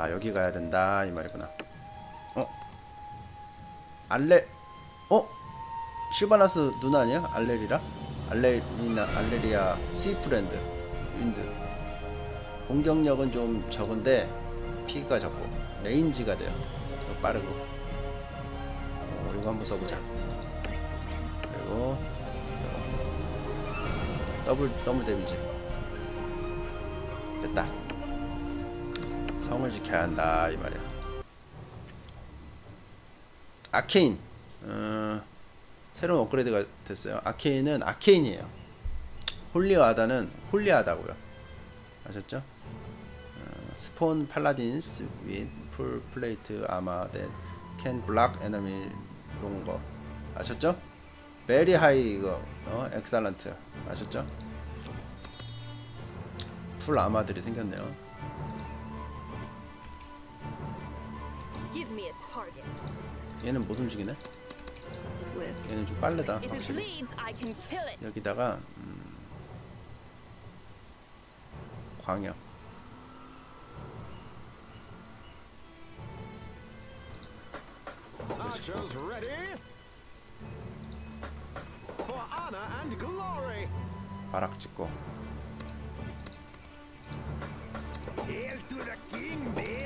자 여기 가야 된다 이 말이구나. 어? 알레 어? 실바나스 누나 아니야? 알레리라? 알레리나 알레리아 Swiftwind. 공격력은 좀 적은데 피가 적고 range가 돼요. 빠르고. 어, 이거 한번 써보자. 그리고 double double damage. 됐다 성을 지켜야 한다 이 말이야 아케인 어, 새로운 업그레이드가 됐어요 arcane은 arcane이에요 Holy Order는 holy하다고요 아셨죠? 어, spawn paladins in full plate armor that can block enemy longer 아셨죠? very high 이거 어 엑살런트 아셨죠? 풀 아마들이 생겼네요. Give me a target. 얘는 못 움직이네. Swift. 얘는 좀 it 확실히. bleeds, I can kill it. 여기다가 음, 광역. Archers ready? For honor and glory! 바락 찍고 Hail to the king, baby!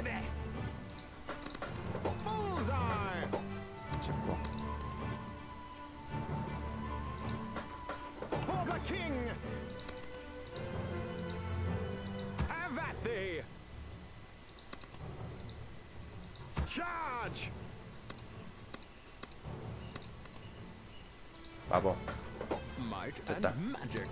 simple. For the king! Have at thee! Charge! Bravo! Might and magic.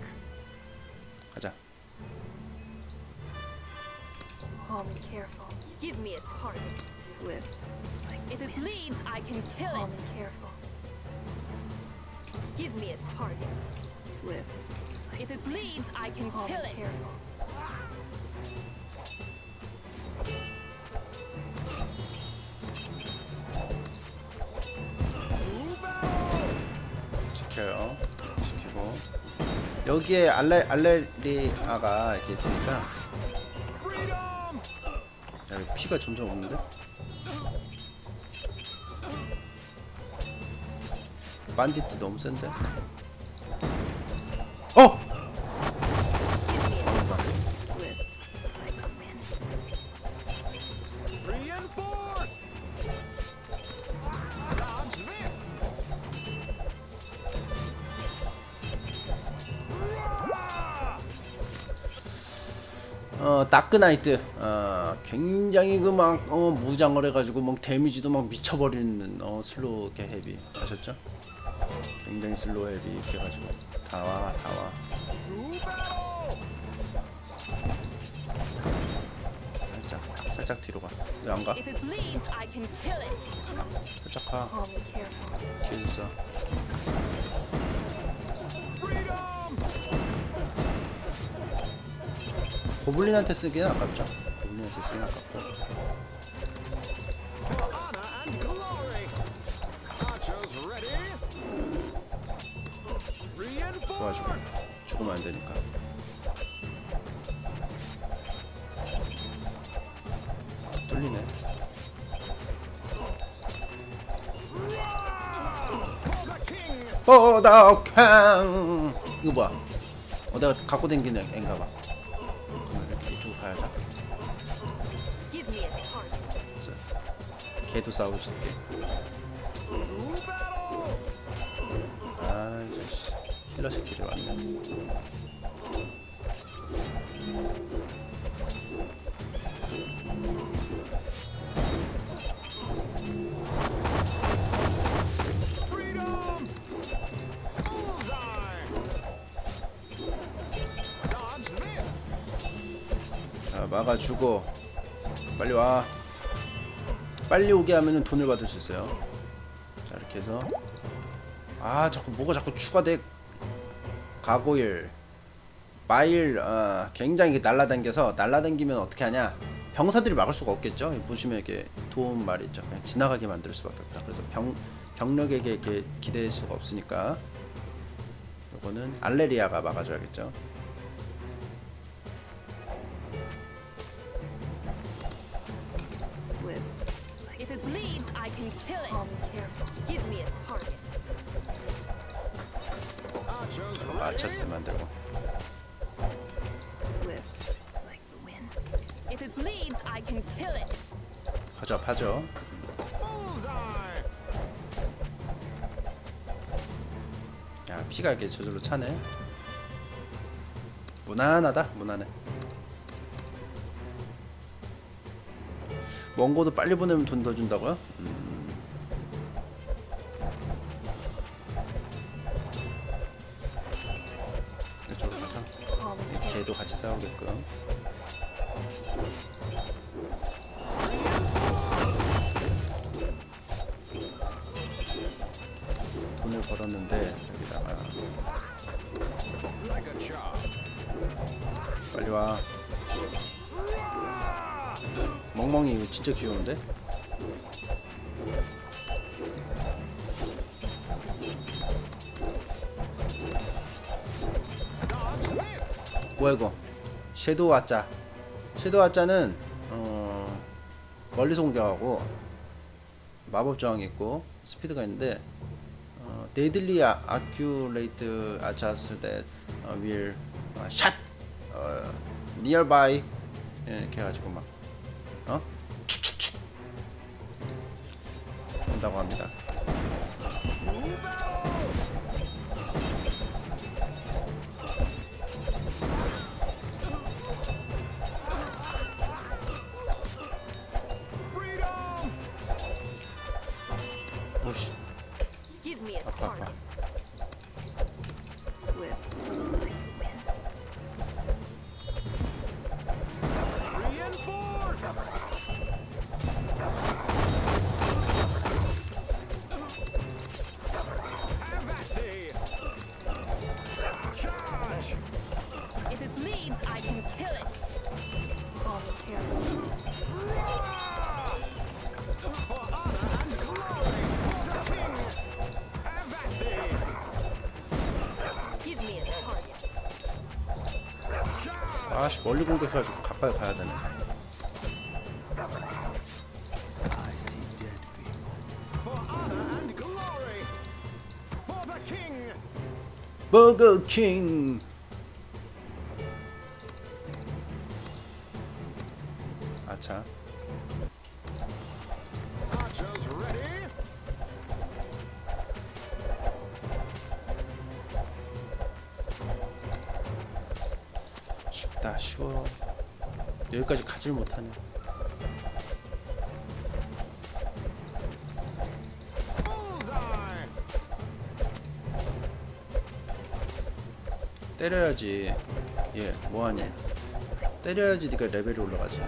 Calm and careful. Give me a target. Swift. If it bleeds, I can kill Calm it. and careful. Give me a target. Swift. If it bleeds, I can Calm kill and it. careful. To battle! 지켜요. 지키고 여기에 알레 알레리아가 이렇게 있으니까 피가 점점 없는데? 반디트 너무 센데? 어! 어 Dark Knight 어 굉장히 그 막 어, 무장을 해가지고 막 damage도 막 미쳐버리는 어 slow 이렇게 heavy 아셨죠? 굉장히 slow heavy 이렇게 해가지고 다와 다와! 살짝 살짝 뒤로 가왜 안 가? If it bleeds, I can kill it. 살짝 가 careful. 뒤에 있어! 고블린한테 쓰기엔 아깝죠? 쓰기엔 아깝고? 도와주고! 죽으면 안 되니까 뚫리네! 뽀덕캉 이거 뭐야 어 내가 갖고 댕기는 앤가봐 자, 개도 battle! 아 씨, 힐러 새끼들 왔네 막아주고 빨리 와 빨리 오게 하면은 돈을 받을 수 있어요. 자 이렇게 해서. 아 자꾸 뭐가 자꾸 추가돼? 가고일. 마일 어, 굉장히 날라다녀서 날라다니면 어떻게 하냐? 병사들이 막을 수가 없겠죠? 보시면 이렇게 도움 말이 있죠. 그냥 지나가게 만들 수밖에 없다. 그래서 병 병력에게 이렇게 기대할 수가 없으니까. 요거는 알레리아가 막아줘야겠죠 kill it. Careful. Give me a target. 맞췄으면 안 되고. Swift, like the wind. If it bleeds, I can kill it. 파죠 파죠. 야 피가 이렇게 저절로 차네. 무난하다 무난해. 원고도 빨리 보내면 돈 더 준다고요? 음. 뭐야 이거? 섀도우 아짜. 섀도우 아짜는 어, 멀리서 공격하고 마법 저항이 있고 스피드가 있는데 어, deadly 아, accurate archers that will uh, shot uh, nearby 이렇게 해가지고 막 어? 한다고 합니다. 킹 아차. 쉽다 쉬워. 여기까지 가질 못하네 때려야지. 얘 뭐하니? 때려야지 네가 레벨이 올라가지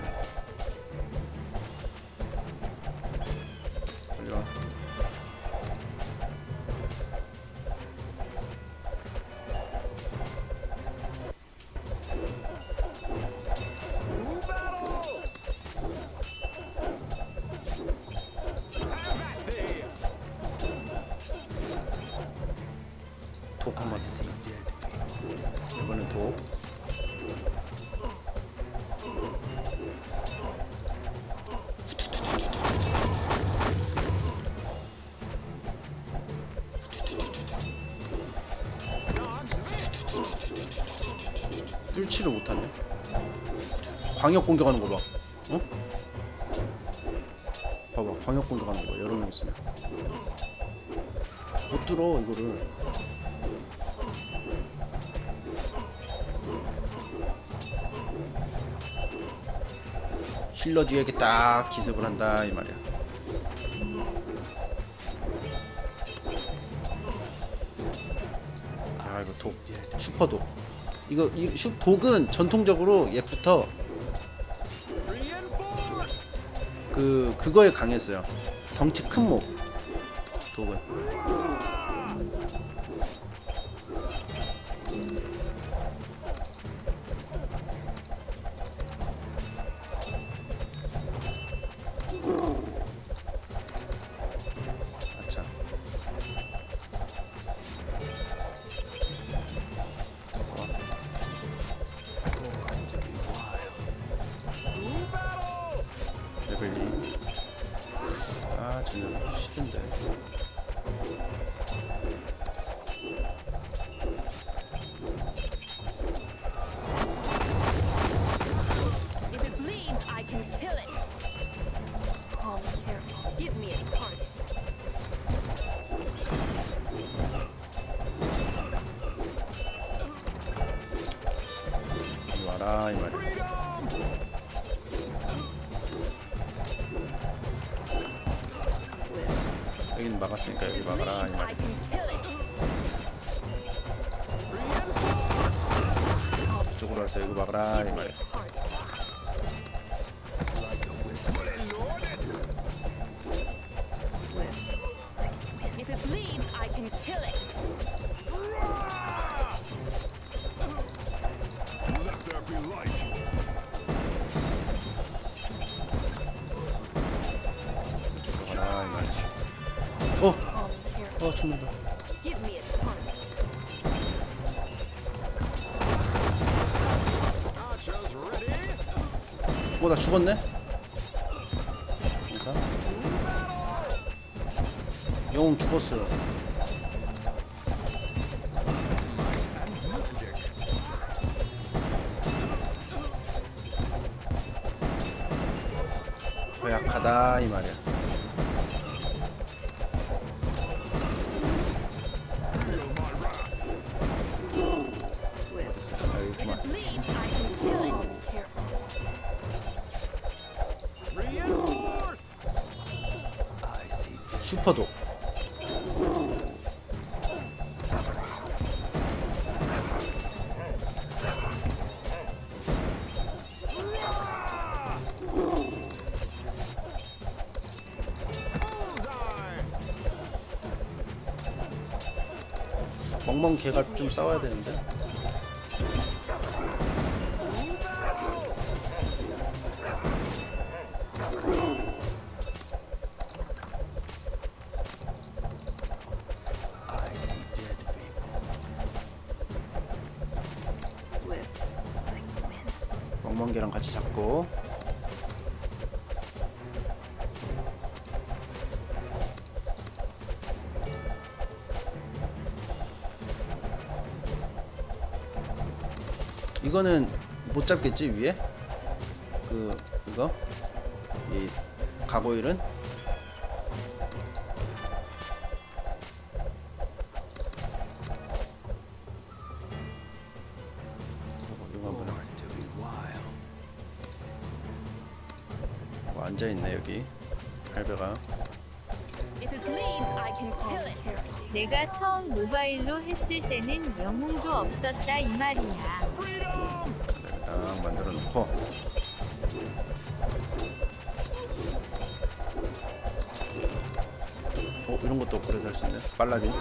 광역 공격하는 거 봐 어? 봐봐 광역 공격하는 거 여러 명 있으면. 못 뚫어 이거를. 힐러 뒤에 이렇게 딱 기습을 한다 이 말이야. 아 이거 독. 슈퍼 독. 이거 이 슈, 독은 전통적으로 옛부터 그 그거에 강했어요. 덩치 큰목 있으니까 여기 막아라 이 말. 이쪽으로 와서 여기 막아라 이 말. 오, 나 죽었네? 영웅 죽었어요. 개가 좀 싸워야 되는데. 이거는 못 잡겠지 위에? 그 이거? 이 가고일은? 뭐 앉아있네 여기 할배가 내가 처음 모바일로 했을 때는 영웅도 없었다 이 말이야 만들어 놓고 어? 이런 것도 업그레이드 할 수 있네 빨라진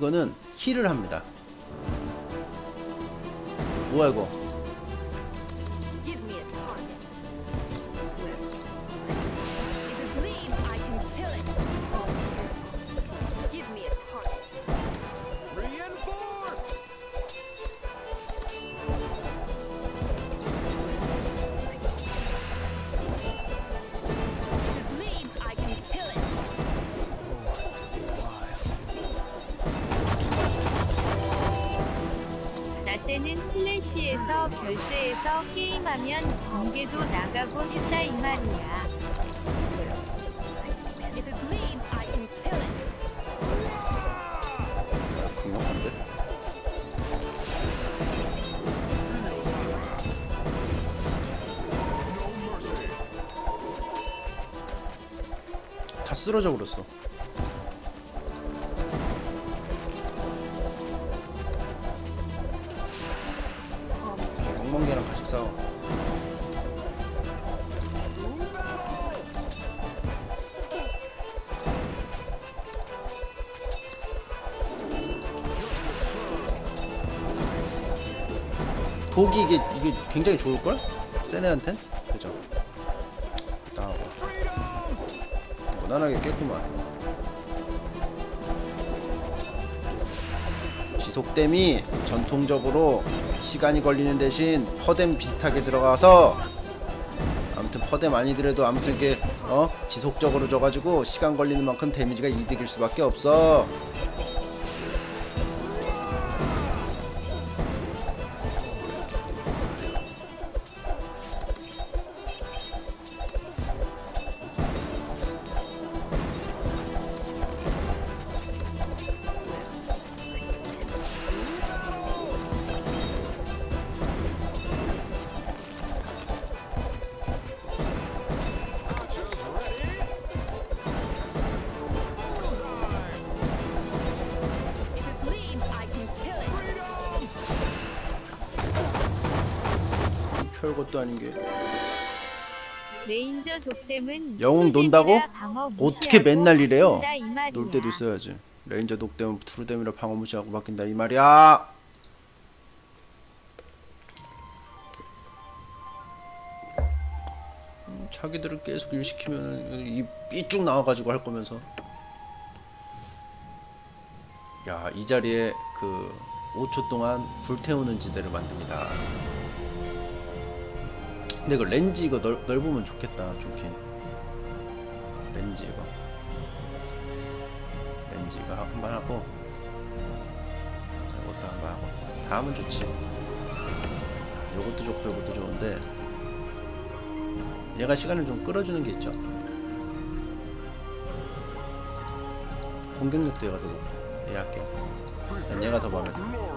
이거는 힐을 합니다. 뭐야 이거? 쓰러져 버렸어. 멍멍개랑 같이 싸워. 독이 이게 이게 굉장히 좋을 걸? 센 애한텐? 무난하게 깼구만. 지속댐이 전통적으로 시간이 걸리는 대신 퍼뎀 비슷하게 들어가서 아무튼 퍼뎀 아니더라도 아무튼 이게 어 지속적으로 줘가지고 시간 걸리는 만큼 데미지가 이득일 수밖에 없어. 것도 아닌 게 레인저 독댐은 영웅 논다고? 어떻게 맨날 이래요? 놀 때도 써야지. 레인저 독댐은 트루댐이라 방어 무시하고 바뀐다 이 말이야. 음, 자기들을 계속 일 시키면 이 삐쭉 나와가지고 할 거면서. 야 이 자리에 그 5초 동안 불태우는 지대를 만듭니다. 근데 이거 렌즈 이거 넓, 넓으면 좋겠다 좋긴. 렌즈 이거. 렌즈 이거 한번 하고 이것도 한번 하고 다 하면 좋지. 요것도 좋고 요것도 좋은데 얘가 시간을 좀 끌어주는 게 있죠. 공격력도 얘가 더 높아. 얘 할게. 난 얘가 더 마음에 들어.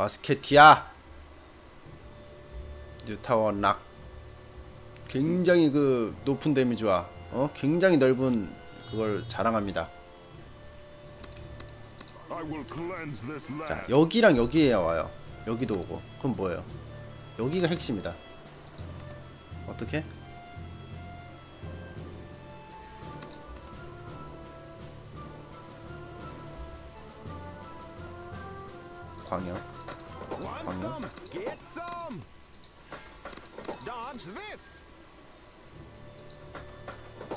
바스켓이야. 뉴타워 락. 굉장히 그 높은 데미지와 어 굉장히 넓은 그걸 자랑합니다. 자. 여기랑 여기에 와요. 여기도 오고 그럼 뭐예요? 여기가 핵심이다. 어떻게? 광역. Dodge this.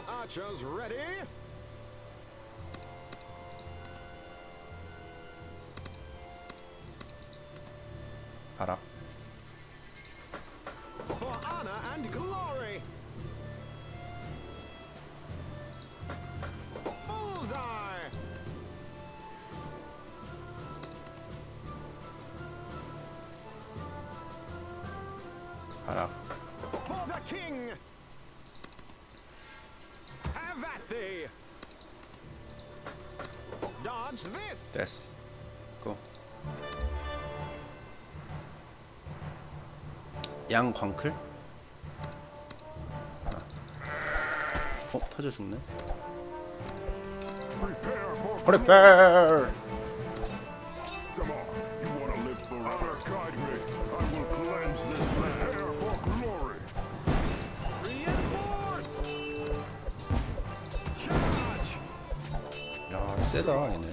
Archers ready. Dodge this. 됐어. 고. 양 광클? 아. 어 터져 죽네. 프리페어. 세다 얘네.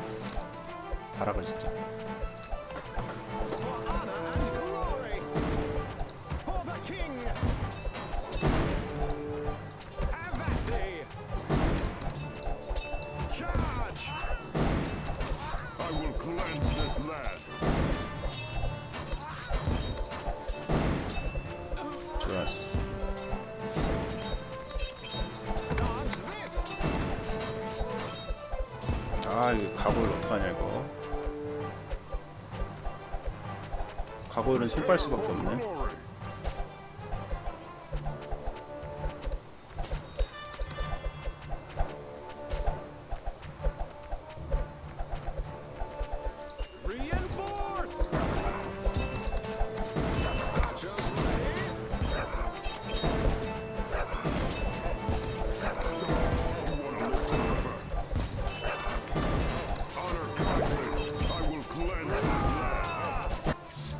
진짜 손빨 수밖에 없네.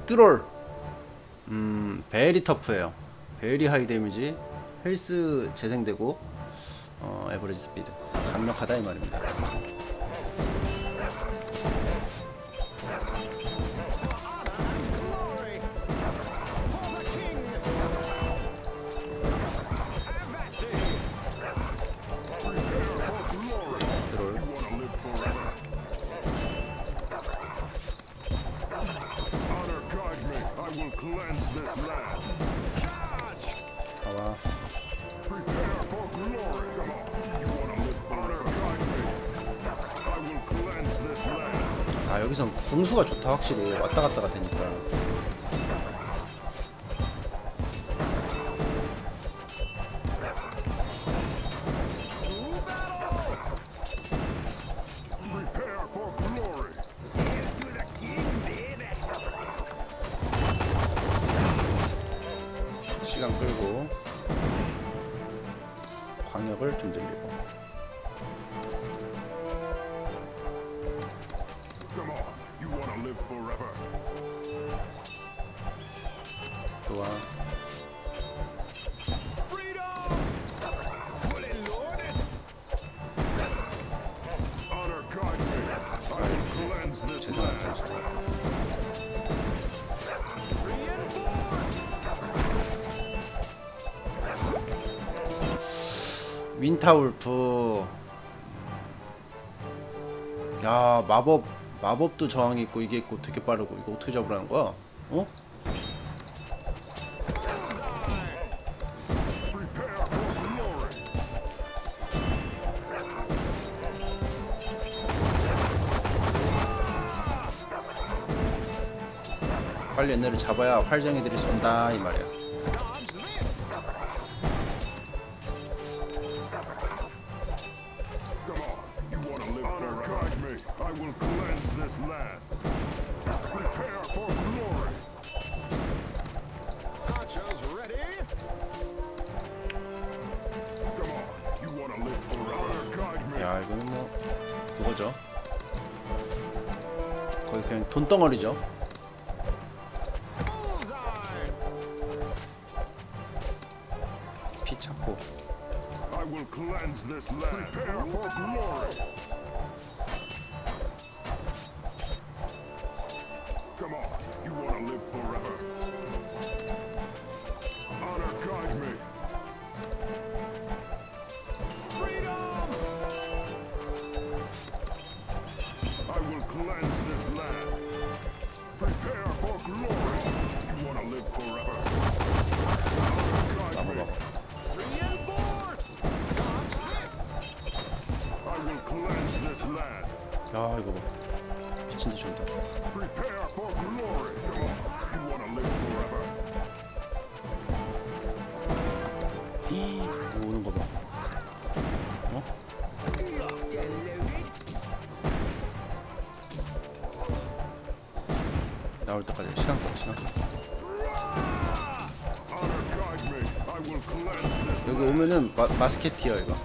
트롤 음 베리 터프예요. 베리 하이 데미지 헬스 재생되고 어 에버리지 스피드 강력하다 이 말입니다 확실히 왔다 갔다 가 윈타울프 야 마법 마법도 저항이 있고 이게 있고 되게 빠르고 이거 어떻게 잡으라는 거야? 어? 빨리 얘네를 잡아야 활쟁이들이 쏜다 이 말이야 through. 나올 때까지 시간 끌 시간 끌 Honor guide me. I will cleanse this 여기. 오면은 마, 마스케티어 이거.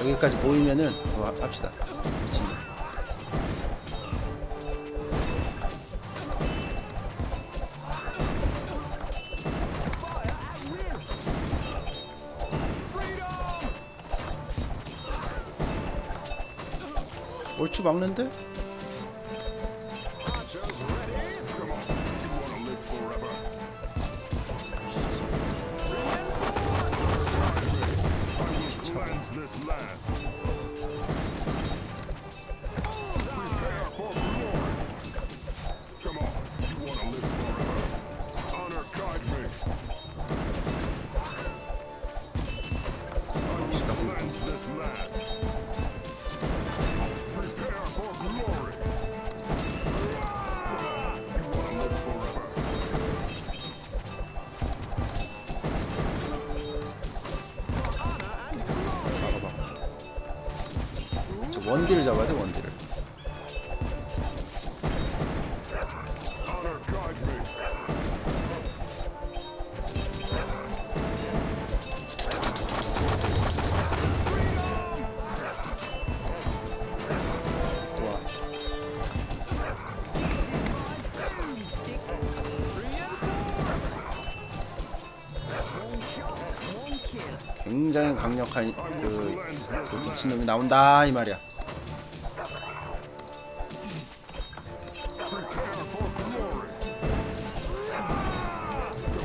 여기까지 모이면은 하- 합시다 막는데? 굉장히 강력한 그, 그 미친놈이 나온다 이 말이야.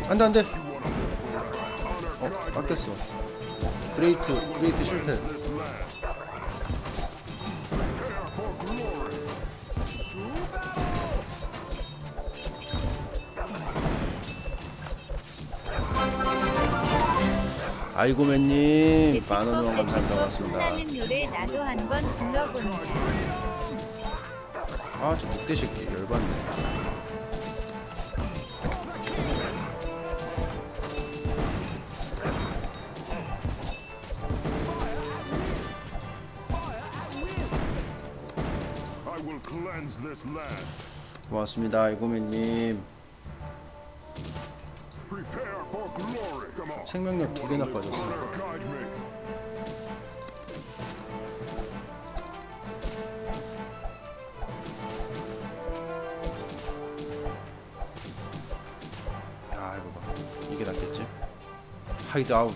안돼 안돼 어. 깎였어 그레이트 그레이트 실패 아이고 맨님 만원 한번 불러본다. 아저 늑대 새끼 열받네 I will cleanse this land. 고맙습니다 아이고 맨님 생명력 두 개나 빠졌어. 아 이거 봐. 이게 낫겠지? 하이드 아웃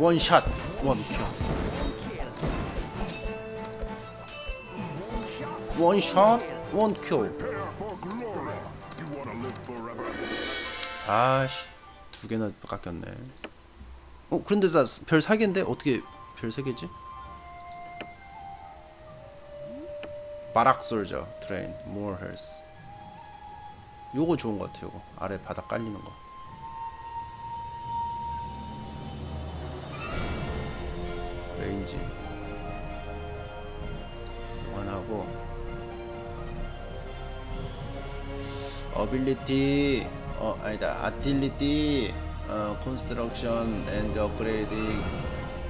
원샷 원킬 원샷 원킬 forever. 아씨 두 개나 깎였네. 어 그런데 나별 4개인데 어떻게 별 3개지? barrack soldier train more health 요거 좋은 것 같아요 요거. 아래 바닥 깔리는 거 range 원하고 ability 어 아니다. 아틸리티 어 construction and upgrade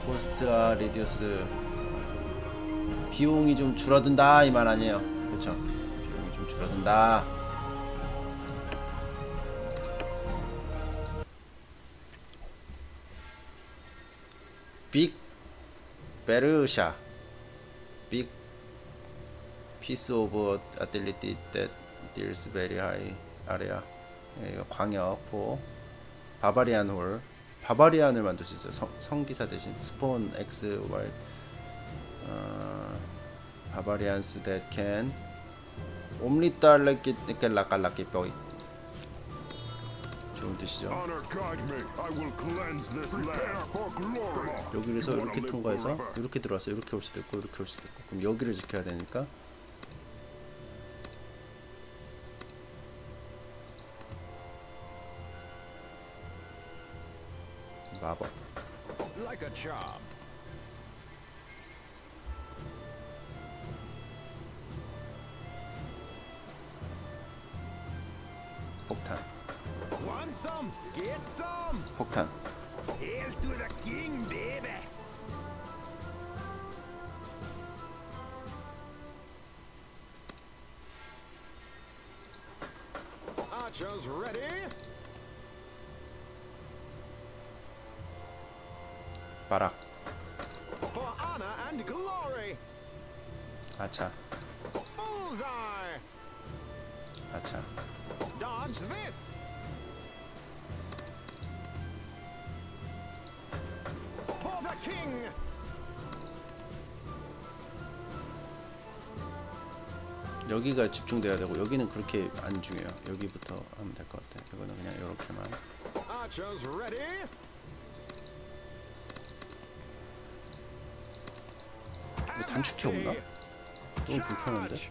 cost가 reduce 비용이 좀 줄어든다 이 말 아니에요. 그쵸? 비용이 좀 줄어든다. 빅 베르샤 빅 piece of ability that deals very high area. 예, 이거 광역 포. 바바리안 홀. 바바리안을 만들 수 있어요 성, 성기사 대신 스폰 X Y. 어, 바바리안스 that can. 옴리달레끼 깰라깔라끼 뼈이 뜻이죠. Honor guide me. I will cleanse this land. for glory. 여기에서 이렇게 통과해서 이렇게 들어와서 이렇게 올 수도 있고 이렇게 올 수도 있고 그럼 여기를 지켜야 되니까 마법 Hail to the king, baby. Ready. Para. Honor and glory. Dodge this. King. 여기가 집중돼야 되고 여기는 그렇게 안 중요해요 여기부터 하면 될 것 같아 이거는 그냥 이렇게만 Archers ready? 뭐 단축키 없나? 너무 불편한데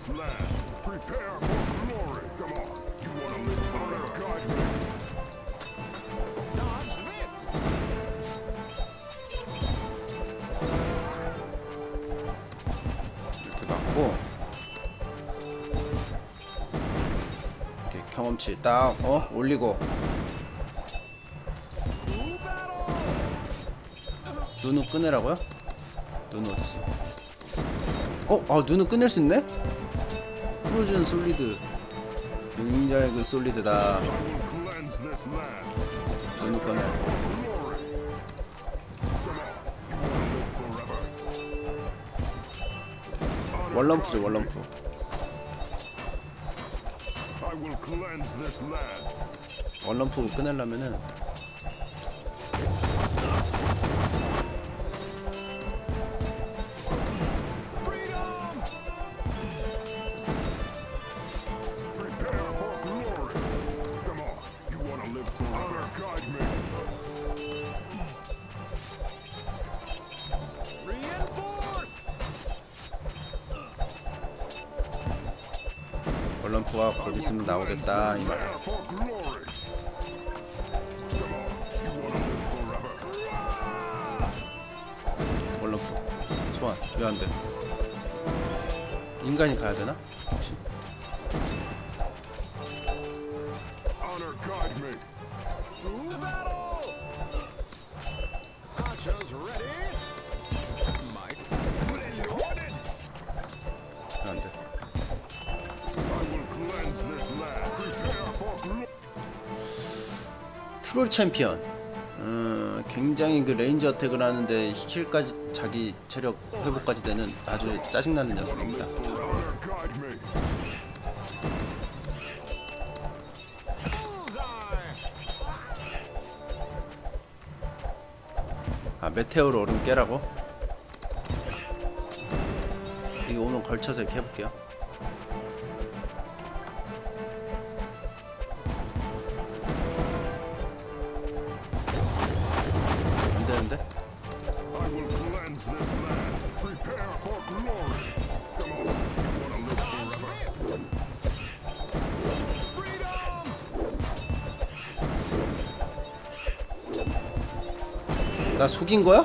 this land. Prepare for glory. Come on. You want to live honor guide me. Dodge this. 이렇게 맞고 이렇게 경험치 딱 어? 올리고. 눈은 꺼내라고요? 눈은 어딨어? 어? 아 눈은 꺼낼 수 있네? 프로즌 솔리드 굉장히 그 솔리드다 forever. 월럼프죠 월럼프. 월럼프 꺼내려면은 Troll Champion. 음, 굉장히 그 range attack을 하는데 heal까지 자기 체력 회복까지 되는 아주 짜증나는 녀석입니다 meteor로 얼음 깨라고? 이거 오늘 걸쳐서 이렇게 해볼게요 여긴 거야?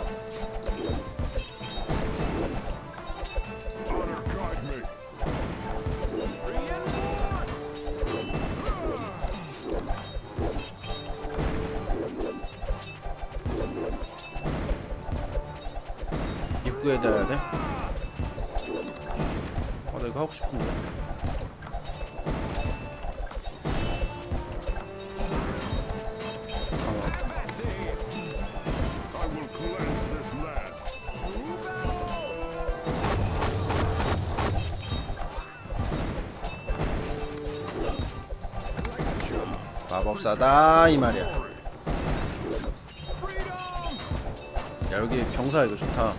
싸다 이 말이야. 야 여기 경사 이거 좋다.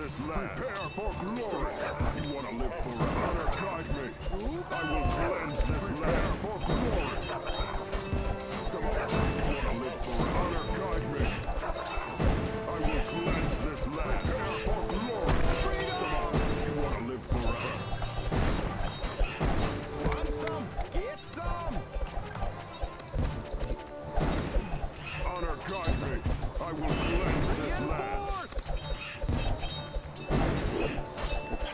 this land. Prepare for glory.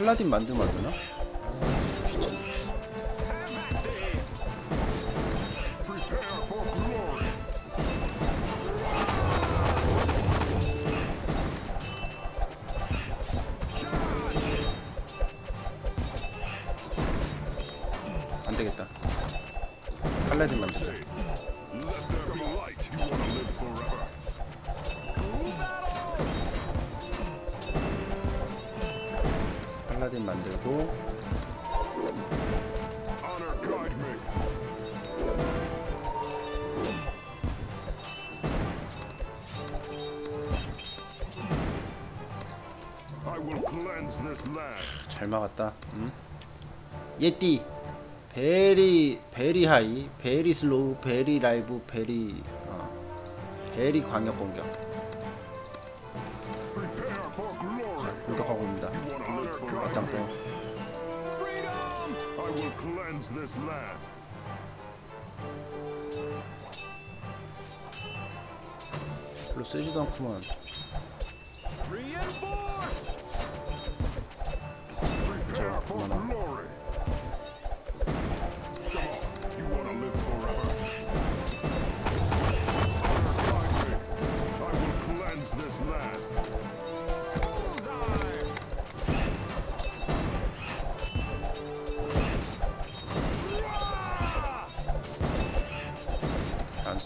팔라딘 만듦하다 막았다. 응? 음. Yeti. Very very high very slow very large very 어, 베리 광역 공격. 자, 공격하고 있습니다. 맞짱뽕 별로 쓰지도 않구만.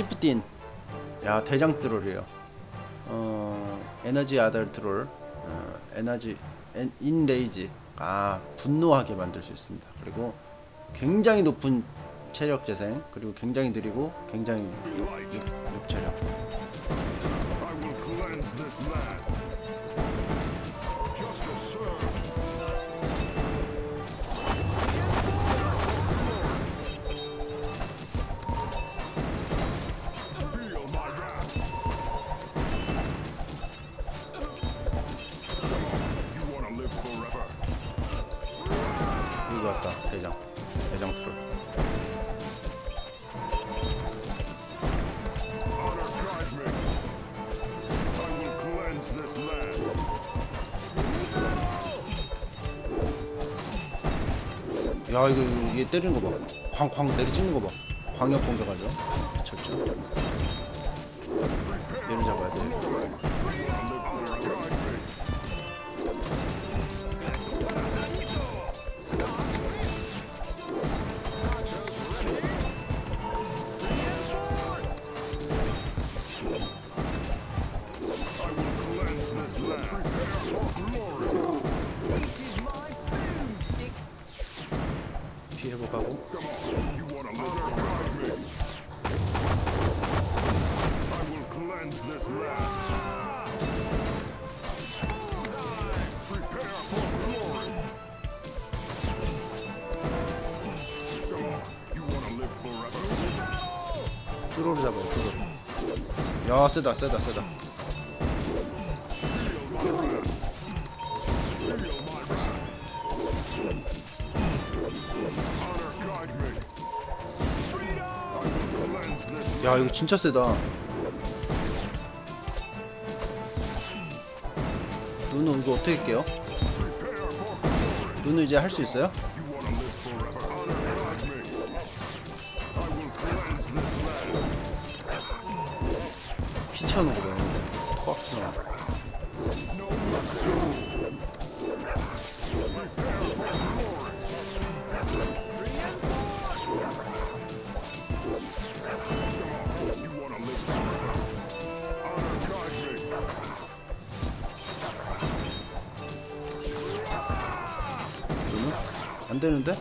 시프틴 야 대장 드롤이에요. 어 에너지 아달 드롤 어, 에너지 엔, 인레이지. 아 분노하게 만들 수 있습니다. 그리고 굉장히 높은 체력 재생 그리고 굉장히 느리고 굉장히 육, 육, 육 체력. 야 이거 얘 때리는 거봐. 광광 내리 찍는 거봐. 광역 공격하죠 세다 세다 세다 야 이거 진짜 세다 누누 이거 어떻게 glory. 누누 이제 할 수 있어요? 2,500원. 토박스나. 음? 안 되는데?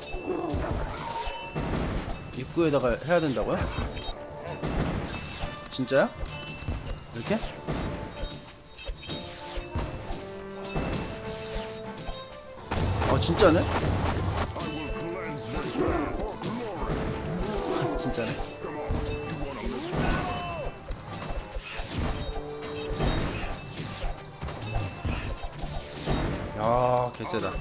입구에다가 해야 된다고요? 진짜야? 진짜네? 진짜네? 야 개쎄다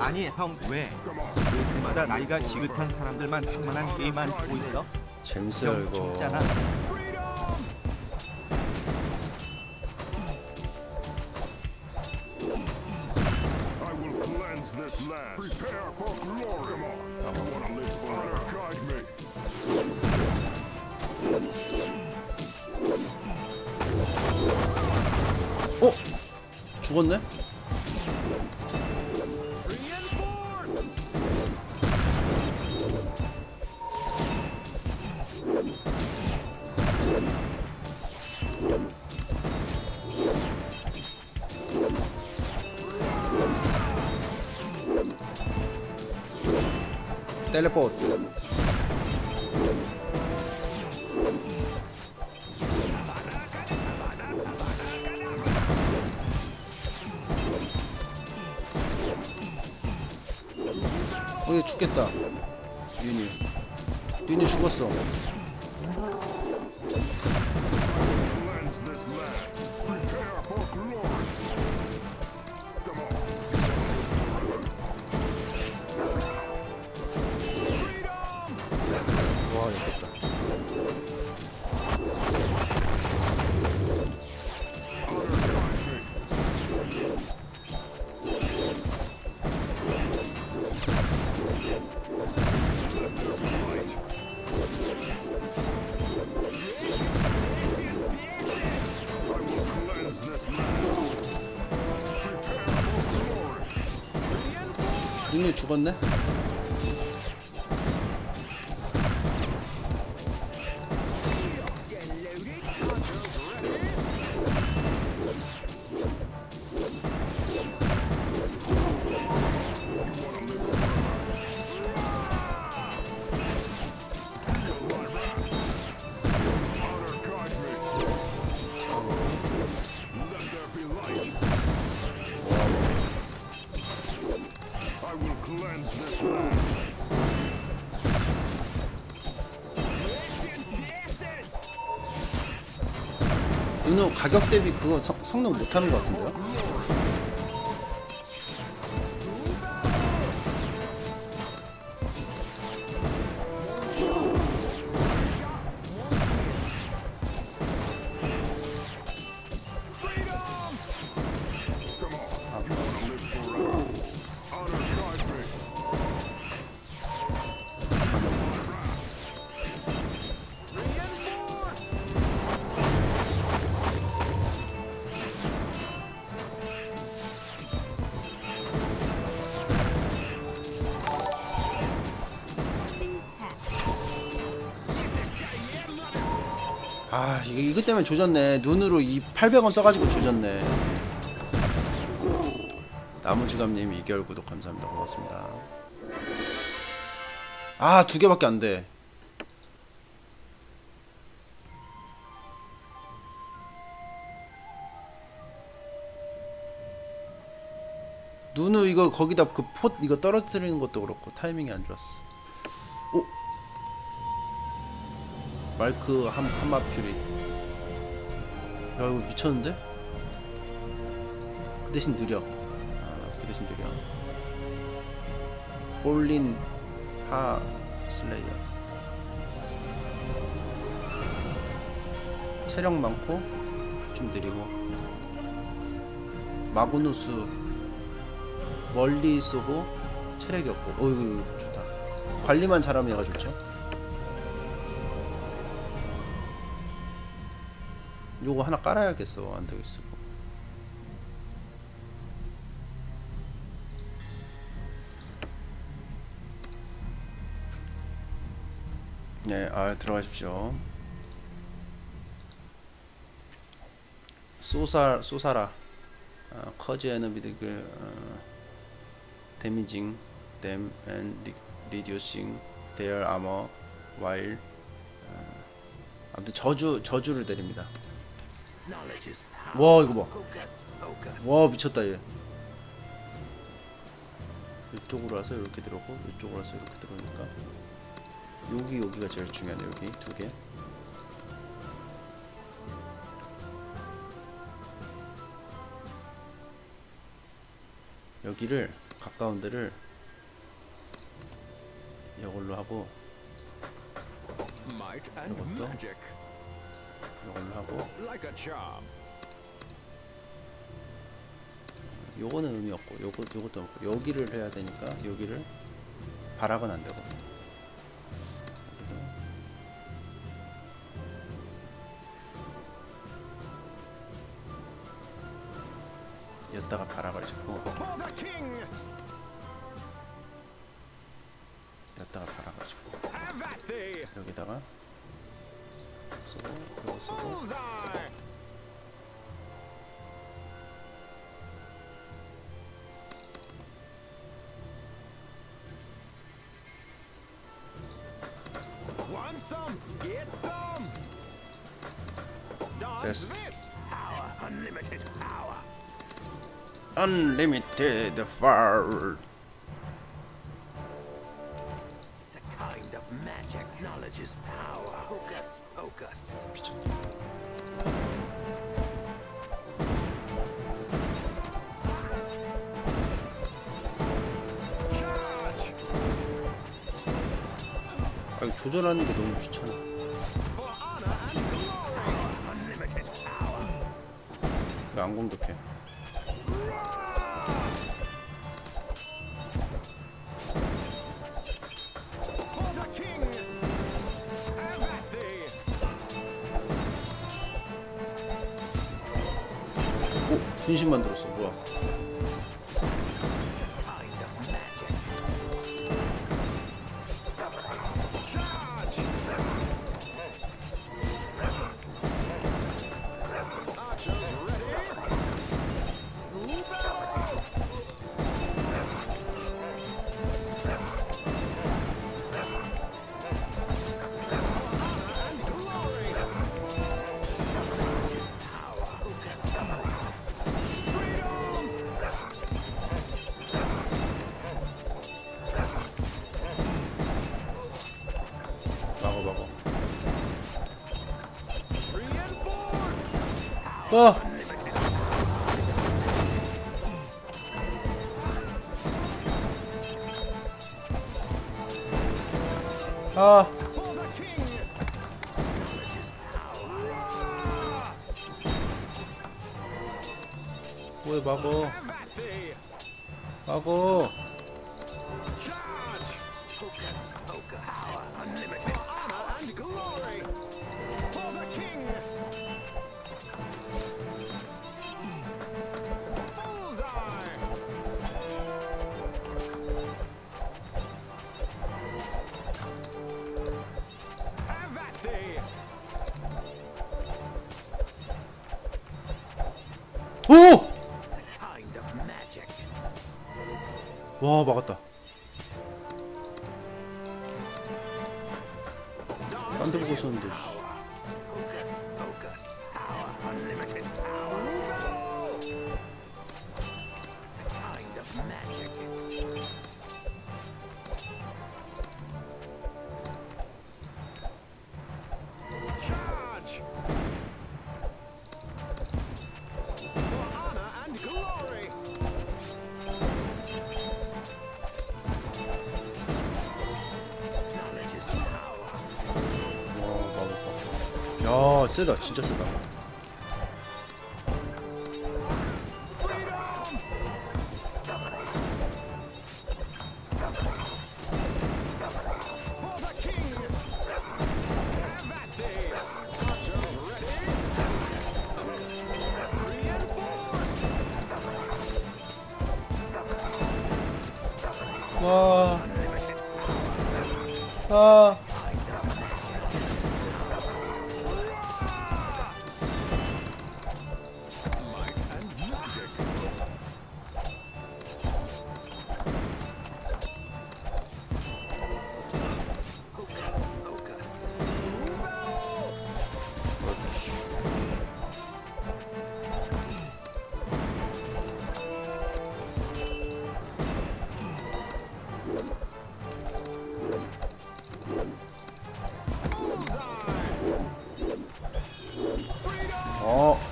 아니 형 왜? 그마다 나이가 지긋한 사람들만 할 만한 게임만 보고 있어? 재밌어요 형 이거 죽잖아. 텔레 윤우 가격 대비 그거 성, 성능 못하는 것 같은데요? 이거, 때문에 조졌네. 눈으로 이 800원 써가지고 조졌네. 나무주감님 2개월 구독 감사합니다. 고맙습니다. 아, 두 개밖에 안 돼. 누누 이거 거기다 그폿 이거 떨어뜨리는 것도 그렇고 타이밍이 안 좋았어. 오 마이크 한 한맙줄이. 야 이거 미쳤는데? 그 대신 느려. 아, 그 대신 느려. 볼린 하 슬레이어. 체력 많고 좀 느리고 마구누스 멀리 쏘고 체력이 없고 어이구 좋다 관리만 잘하면 얘가 좋죠 요거 하나 깔아야겠어 안 되겠어 네, 아 들어가십시오. 쏘사 쏘사라 어, 커즈 에너비드 그 어, damaging them and re- reducing 아무튼 저주 저주를 내립니다. 와 이거 봐. 와 미쳤다 얘. 이쪽으로 와서 이렇게 들어오고 이쪽으로 와서 이렇게 들어오니까 여기 여기가 제일 중요하네 여기 두 개. 여기를 가까운 데를 이걸로 하고 이것도? 이걸로 하고. 요거는 의미 없고 요거 요것도 없고 여기를 해야 되니까 여기를 발악은 안 되고 여기다가 발악을 짓고! 여기다가 발악을 짓고! 여기다가 Excellent. Excellent. Want some? Get some. This. Power unlimited power. Unlimited fire. Magic knowledge is power. Hocus pocus. 미쳤다. 아, 조절하는 게 너무 귀찮아. 안 공격해. 분신 만들었어. 뭐야? 와 막았다. 세다 진짜 세다.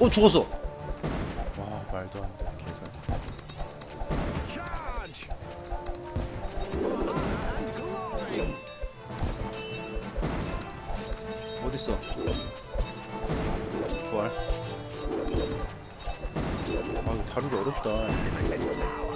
오 죽었어. 와 말도 안돼 개설 어딨어? 부활? 아 이거 다루기 어렵다.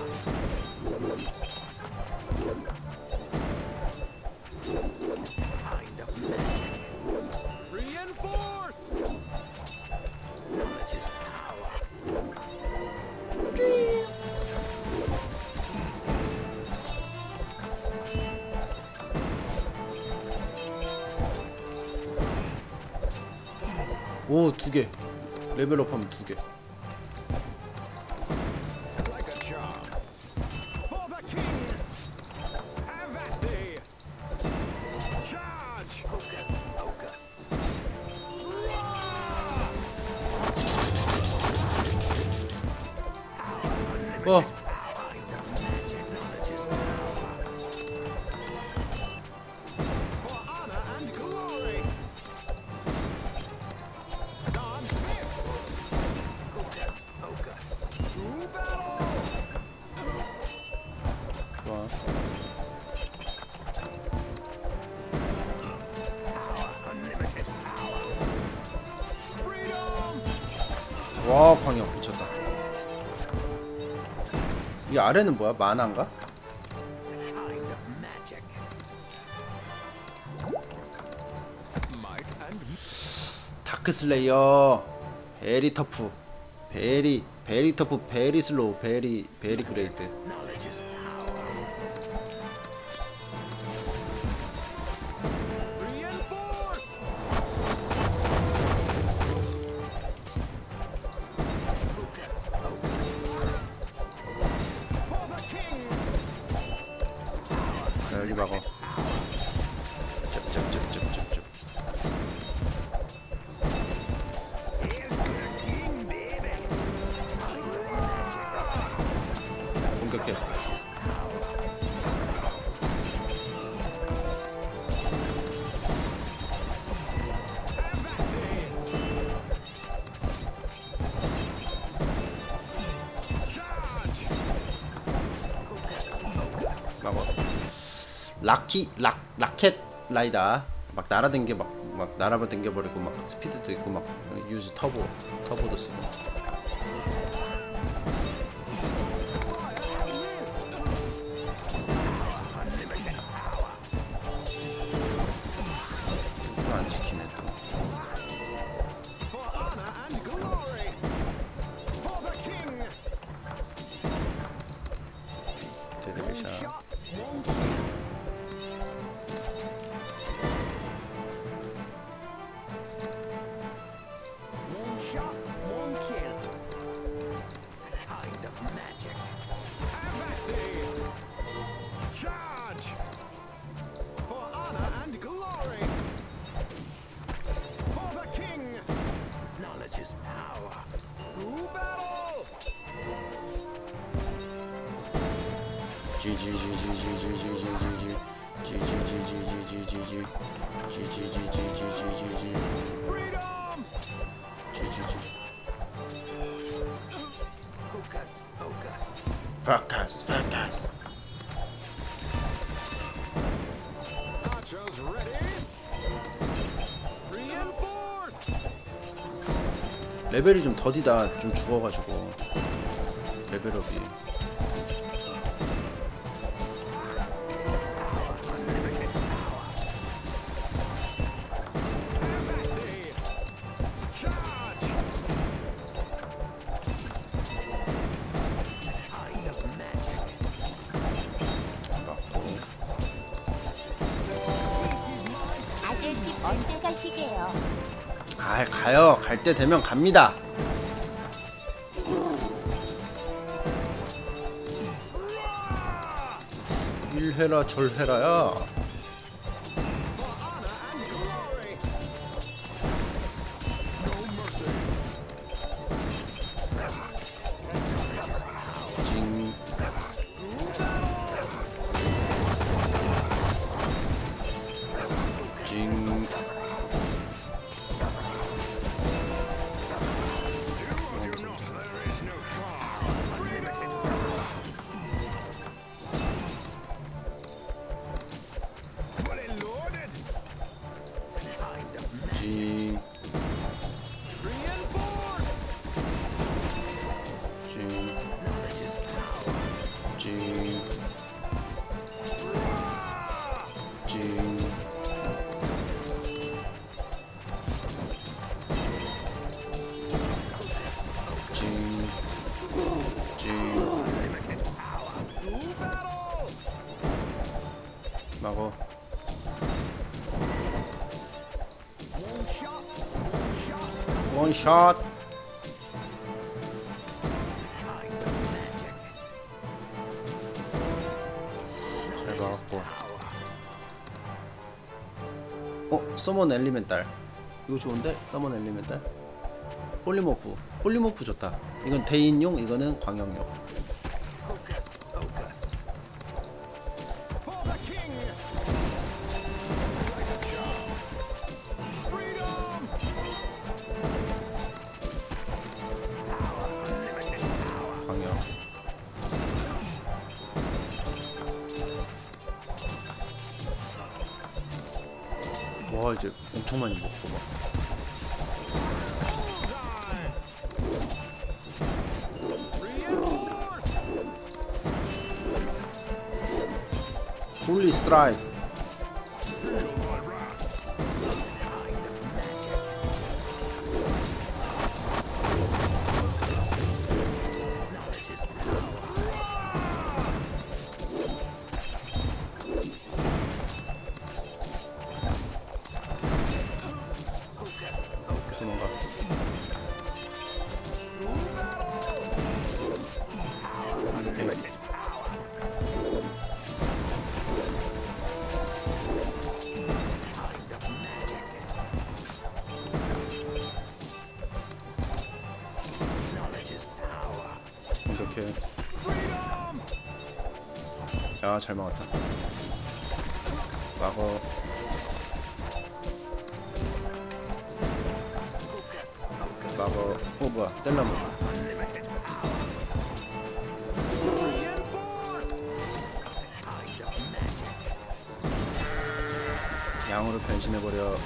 레벨업하면 두개. 아래는 뭐야? 만화인가? 다크슬레이어 베리터프 베리 베리터프 베리슬로우 베리 베리 그레이트 你把好。 라키 락 라켓 라이다. 막 날아댕겨 막, 막 날아댕겨 버리고 막 스피드도 있고 막 어, 유즈 터보 터보도 쓰고. 더디다 좀 죽어가지고 레벨업이? 아 가요. 갈 때 되면 갑니다 일해라 절해라야 샷. 잘 막았고. 어, summon elemental. 이거 좋은데? Summon elemental. Polymorph. Polymorph 좋다. 이건 대인용, 이거는 광역용. 와 이제 엄청 많이 먹고 막. 홀리 스트라이크. 야, 잘 막았다. 막어. 막어. 어, 뭐야. 뗄나무. 양으로 변신해버려.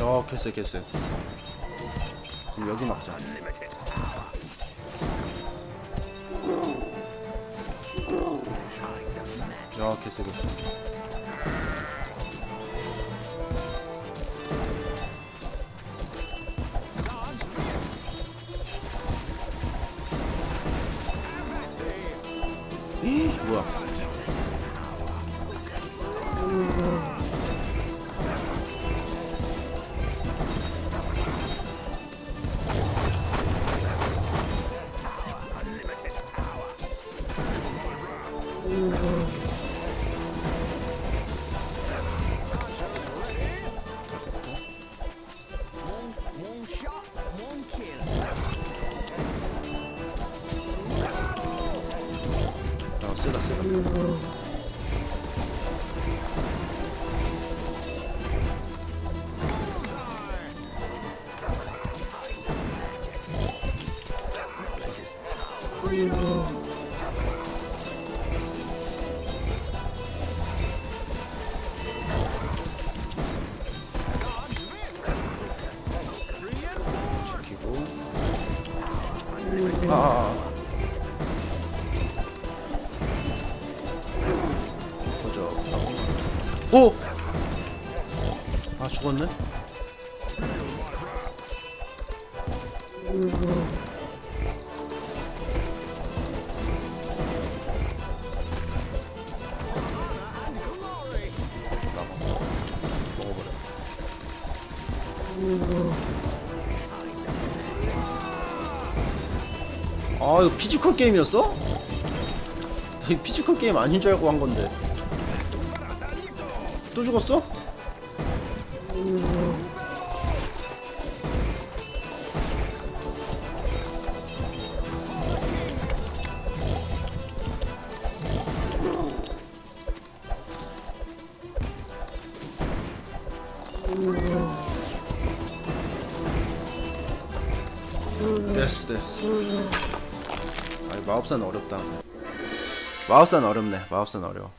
어, 켰어요, 켰어요. 그럼 여기 막자. 야, 켰어, 켰어. 이 죽었네? 아 이거 피지컬 게임이었어? 나 피지컬 게임 아닌 줄 알고 한 건데 또 죽었어? 마법사는 어렵다. 마법사는 어렵네. 마법사는 어려워